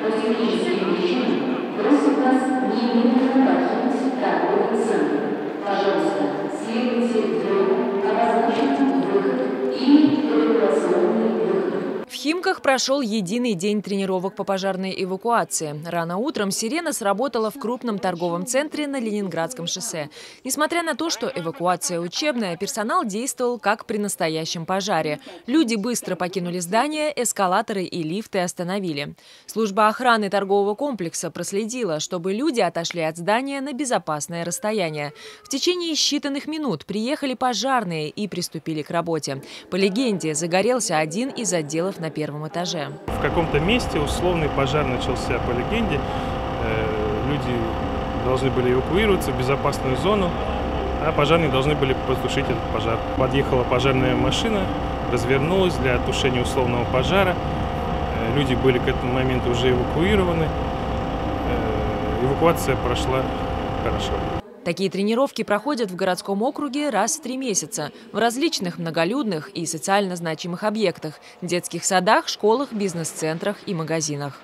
Thank you. Химках прошел единый день тренировок по пожарной эвакуации. Рано утром сирена сработала в крупном торговом центре на Ленинградском шоссе. Несмотря на то, что эвакуация учебная, персонал действовал как при настоящем пожаре. Люди быстро покинули здание, эскалаторы и лифты остановили. Служба охраны торгового комплекса проследила, чтобы люди отошли от здания на безопасное расстояние. В течение считанных минут приехали пожарные и приступили к работе. По легенде, загорелся один из отделов на первом этаже. В каком-то месте условный пожар начался по легенде. Э, люди должны были эвакуироваться в безопасную зону, а пожарные должны были потушить этот пожар. Подъехала пожарная машина, развернулась для тушения условного пожара. Э, люди были к этому моменту уже эвакуированы. Э, эвакуация прошла хорошо. Такие тренировки проходят в городском округе раз в три месяца в различных многолюдных и социально значимых объектах – детских садах, школах, бизнес-центрах и магазинах.